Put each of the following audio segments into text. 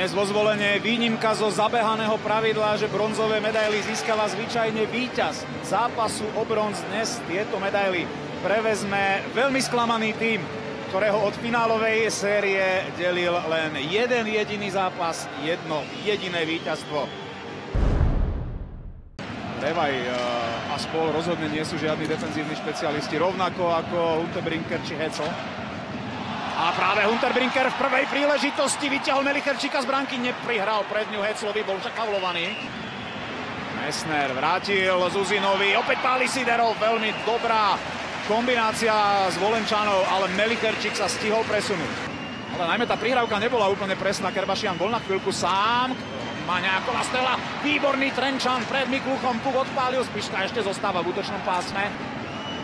Dnes vo zvolenie výnimka zo zabehaného pravidla, že bronzové medaily získava zvyčajne víťaz zápasu o bronz. Dnes tieto medaily prevezme veľmi sklamaný tým, ktorého od finálovej série delil len jeden jediný zápas, jedno jediné víťazstvo. Revaj a spol rozhodne nie sú žiadni defenzívni špecialisti, rovnako ako Huntebrinker či Hecel. A práve Hunter Brinker v prvej príležitosti vyťahol Melicherčíka z branky, neprihral pred ňu Heclovi, bol však Messner vrátil Zuzinovi, opäť Páli Siderov, veľmi dobrá kombinácia s Volenčanov, ale Melicherčík sa stihol presunúť. Ale najmä tá prihrávka nebola úplne presná, Kerbašian bol na chvíľku sám, má nejako na strela, výborný Trenčan pred Mikluchom, Puk odpálil, Spiška ešte zostáva v útočnom pásme.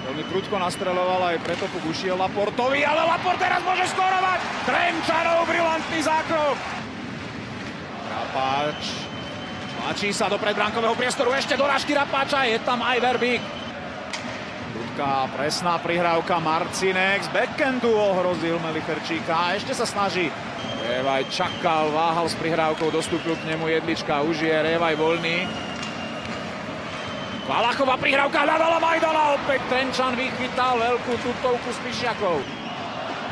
Veľmi prudko nastreloval aj preto Puk ušiel Laportovi, ale Laport teraz môže skorovať! Trenčanov brilantný zákrok! Rapáč tlačí sa do predbrankového priestoru, ešte dorážky Rapáča, je tam aj Verbík. Prudká, presná prihrávka Marcinek z backendu ohrozil Melicherčíka ešte sa snaží. Revaj čakal, váhal s prihrávkou, dostúpil k nemu Jedlička, už je Revaj voľný. Valachová prihrávka hľadala Majdana, opäť Trenčan vychytal veľkú tutovku z Pišiakov.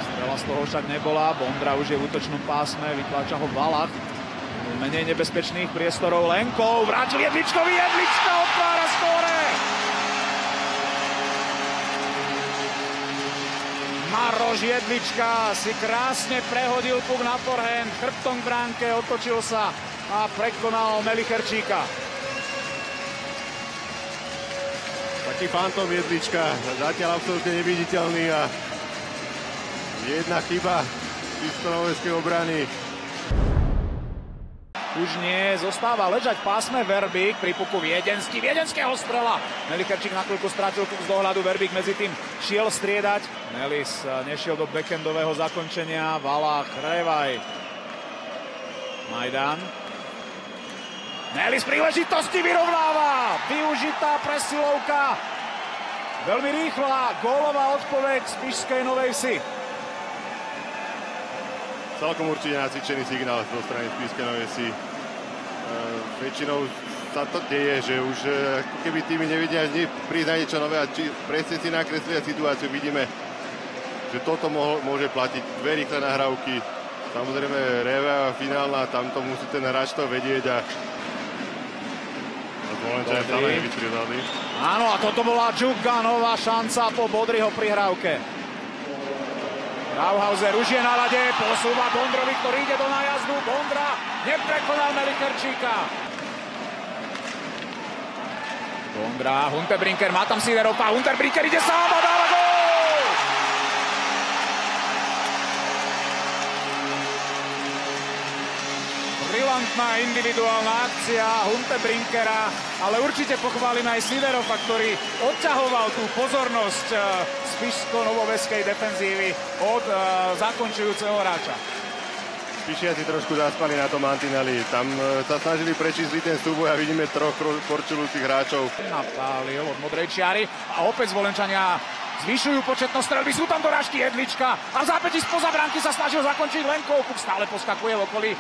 Strela z toho však nebola, Bondra už je v útočnom pásme, vytláča ho Valach. Menej nebezpečných priestorov Lenkov, vrátil Jedličkovi, Jedlička otvára skóre! Maroš Jedlička si krásne prehodil puk na forehand, chrbtom k bránke, otočil sa a prekonal Melicherčíka. Taký fantom jedlička, zatiaľ absolútne neviditeľný a jedna chyba pistonoveskej obrany. Už nie, zostáva ležať v pásme Verbík pri puku Viedenský, Viedenského strela. Melicherčík na chvíľku strátil z dohľadu, Verbík medzi tým šiel striedať. Melis eh, nešiel do backendového zakončenia, Valách, Revaj. Majdan, Nelly z príležitosti vyrovnáva. Využitá presilovka. Veľmi rýchla gólová odpoveď z Pišskej Novej Vsi. Celkom určite nacvičený signál zo strany Spišskej Novej Vsi. E, väčšinou sa to deje, že už e, ako keby tými nevidia prísť na niečo nové a či presne si nakreslia situáciu. Vidíme, že toto môže platiť dve rýchle nahrávky. Samozrejme, Reva finálna, tamto musí ten hráč to vedieť a Nevystriedali. Áno, a toto bola Džuganová šanca po Bodryho prihrávke. Rauhauser už je na rade, posúva Bondrovi, ktorý ide do nájazdu. Bondra neprekonal Melicherčíka. Bondra, Hunterbrinker, má tam Siderov a Hunterbrinker ide sám a dáva gol! brilantná individuálna akcia Hunte Brinkera, ale určite pochválime aj Siderova, ktorý odťahoval tú pozornosť Spišsko-Novoveskej defenzívy od uh, zakončujúceho hráča. Spišiaci trošku zaspali na tom Antinelli. Tam uh, sa snažili prečísliť ten súboj a vidíme troch korčulúcich hráčov. Napálil od modrej čiary a opäť zvolenčania zvyšujú početnosť strelby, sú tam dorážky Jedlička a v zápäti spoza bránky sa snažil zakončiť Lenkov, stále poskakuje v okolí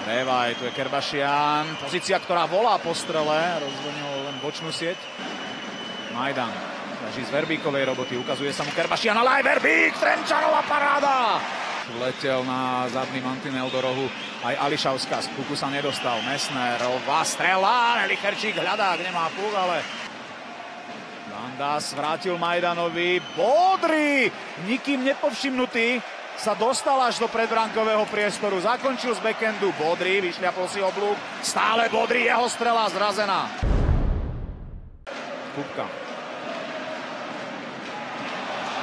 Revaj, tu je Kerbašian. Pozícia, ktorá volá po strele. Rozvonil len bočnú sieť. Majdan. Snaží z Verbíkovej roboty. Ukazuje sa mu Kerbašian, ale aj Verbík. Trenčanová paráda. Letel na zadný mantinel do rohu. Aj Ališavská. Z puku sa nedostal. Mesnerová strela. Licherčík hľadá, kde má puk, ale Landas vrátil Majdanovi. Bodry! Nikým nepovšimnutý sa dostal až do predbrankového priestoru. Zakončil z backendu Bodry, vyšľapol si oblúk. Stále Bodry, jeho strela zrazená. Kupka.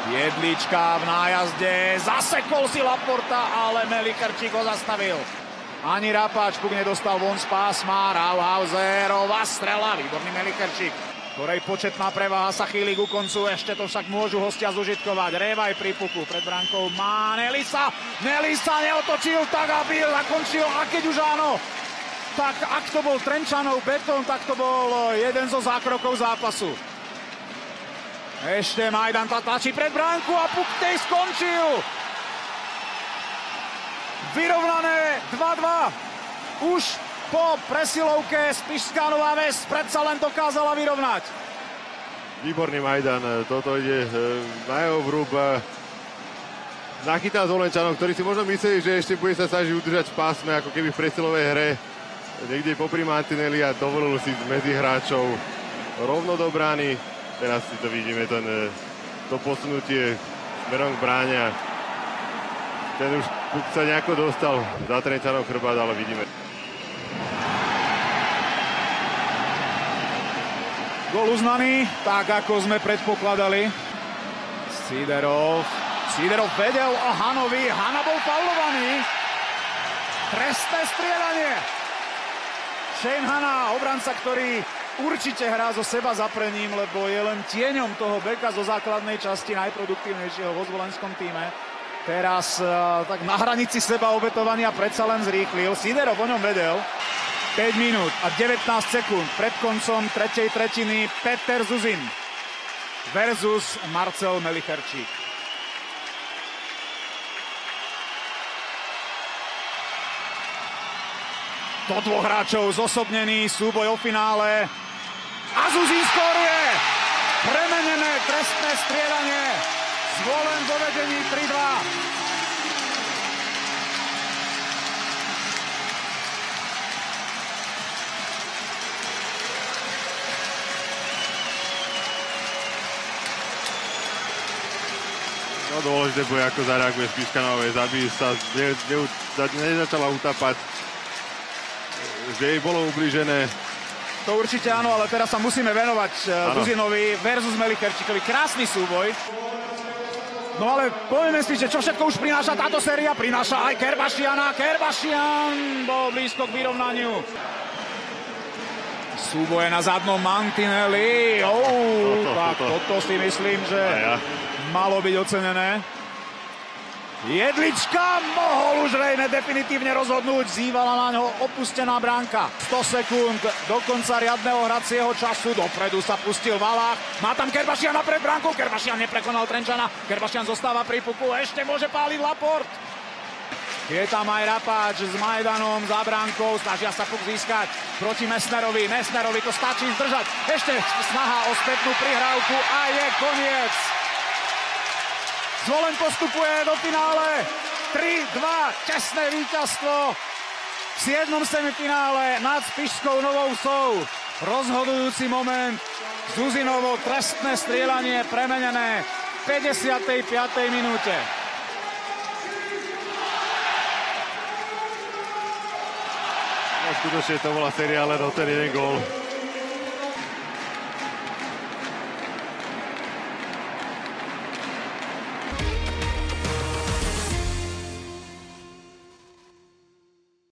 Jedlička v nájazde, zasekol si Laporta, ale Melikarčík ho zastavil. Ani Rapáč Puk nedostal von z pásma, Rauhauserová strela, výborný Melikarčík ktorej početná preváha sa chýli ku koncu, ešte to však môžu hostia zužitkovať. Revaj pri puku pred bránkou má Nelisa, Nelisa neotočil tak, aby zakončil, a keď už áno, tak ak to bol Trenčanov betón, tak to bol jeden zo zákrokov zápasu. Ešte Majdan tlačí pred bránku a puk tej skončil. Vyrovnané 2-2. Už po presilovke Spišská Nová Ves predsa len dokázala vyrovnať. Výborný Majdan, toto ide e, na jeho vrúb. Nachytal Zolenčanov, ktorí si možno mysleli, že ešte bude sa snažiť udržať v pásme, ako keby v presilovej hre niekde popri Mantinelli a dovolil si medzi hráčov rovno do brány. Teraz si to vidíme, ten, e, to posunutie smerom k bráne. Ten už sa nejako dostal za Trenčanov chrbát, ale vidíme. Gol uznaný, tak ako sme predpokladali. Siderov. Siderov vedel o Hanovi. Hana bol faulovaný. Trestné striedanie. Shane Hanna, obranca, ktorý určite hrá zo seba zaprením, lebo je len tieňom toho beka zo základnej časti najproduktívnejšieho vo zvolenskom týme. Teraz uh, tak na hranici seba obetovania predsa len zrýchlil. Siderov o ňom vedel. 5 minút a 19 sekúnd pred koncom tretej tretiny Peter Zuzin versus Marcel Melicherčík. Do dvoch hráčov zosobnený súboj o finále a Zuzin skoruje! Premenené trestné striedanie. Zvolen do vedení 3-2. No dôležité bude, ako zareaguje Spiška Nové, aby sa ne, ne, nezačala utapať, že jej bolo ubližené. To určite áno, ale teraz sa musíme venovať ano. Duzinovi versus Melicherčíkovi. Krásny súboj. No ale povieme si, že čo všetko už prináša táto séria. Prináša aj Kerbašiana. Kerbašian bol blízko k vyrovnaniu. Súboje na zadnom Mantinelli. Oh, toto, tak toto. toto si myslím, že... Ja malo byť ocenené. Jedlička mohol už Rejne definitívne rozhodnúť. Zývala na ňo opustená bránka. 100 sekúnd do konca riadného hracieho času. Dopredu sa pustil Valách. Má tam Kerbašiana pred bránkou. Kerbašian neprekonal Trenčana. Kerbašian zostáva pri puku. Ešte môže páliť Laport. Je tam aj Rapáč s Majdanom za bránkou. Snažia sa puk získať proti Mesnerovi. Mesnerovi to stačí zdržať. Ešte snaha o spätnú prihrávku a je koniec. Zvolen postupuje do finále. 3-2, tesné víťazstvo. V 7. semifinále nad Spišskou Novou Sou. Rozhodujúci moment. Zuzinovo trestné strieľanie premenené v 55. minúte. No, skutočne to bola séria ten jeden gól.